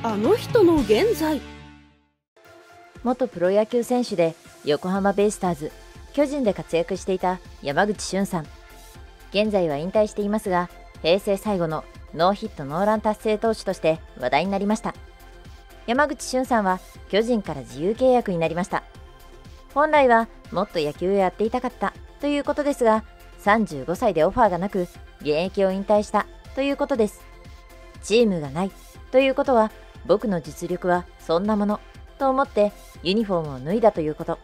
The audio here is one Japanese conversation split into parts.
あの人の現在。元プロ野球選手で横浜ベイスターズ巨人で活躍していた山口俊さん。現在は引退していますが平成最後のノーヒットノーラン達成投手として話題になりました。山口俊さんは巨人から自由契約になりました。本来はもっと野球をやっていたかったということですが35歳でオファーがなく現役を引退したということです。チームがないということは僕の実力はそんなものと思ってユニフォームを脱いだということ。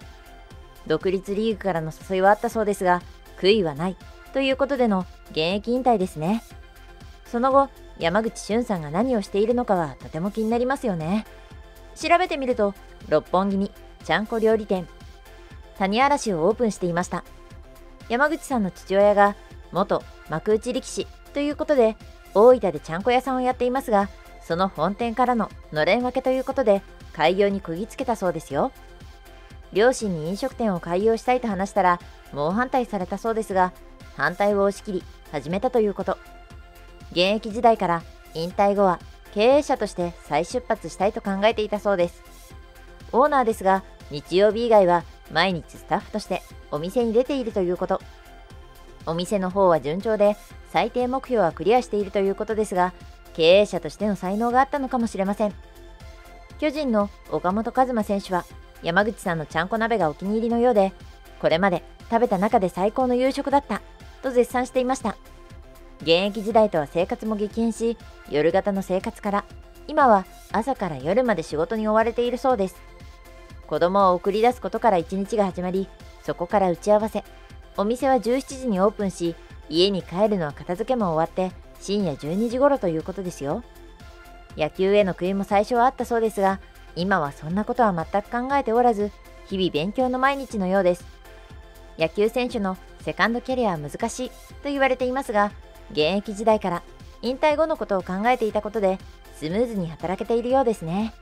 独立リーグからの誘いはあったそうですが悔いはないということでの現役引退ですね。その後山口俊さんが何をしているのかはとても気になりますよね。調べてみると六本木にちゃんこ料理店谷嵐をオープンしていました。山口さんの父親が元幕内力士ということで大分でちゃんこ屋さんをやっていますがその本店からののれん分けということで開業に釘付けたそうですよ。両親に飲食店を開業したいと話したら猛反対されたそうですが反対を押し切り始めたということ。現役時代から引退後は経営者として再出発したいと考えていたそうです。オーナーですが日曜日以外は毎日スタッフとしてお店に出ているということ。お店の方は順調で最低目標はクリアしているということですが経営者としての才能があったのかもしれません。巨人の岡本和真選手は山口さんのちゃんこ鍋がお気に入りのようでこれまで食べた中で最高の夕食だったと絶賛していました。現役時代とは生活も激変し夜型の生活から今は朝から夜まで仕事に追われているそうです。子供を送り出すことから一日が始まりそこから打ち合わせお店は17時にオープンし家に帰るのは片付けも終わって深夜12時頃ということですよ。野球への悔いも最初はあったそうですが今はそんなことは全く考えておらず日々勉強の毎日のようです。野球選手のセカンドキャリアは難しいと言われていますが現役時代から引退後のことを考えていたことでスムーズに働けているようですね。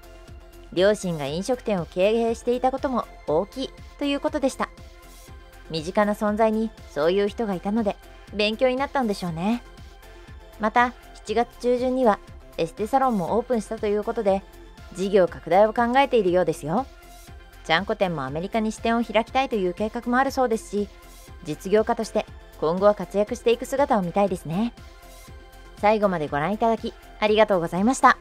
両親が飲食店を経営していたことも大きいということでした。身近な存在にそういう人がいたので勉強になったんでしょうね。また7月中旬にはエステサロンもオープンしたということで事業拡大を考えているようですよちゃんこ店もアメリカに支店を開きたいという計画もあるそうですし実業家として今後は活躍していく姿を見たいですね最後までご覧いただきありがとうございました。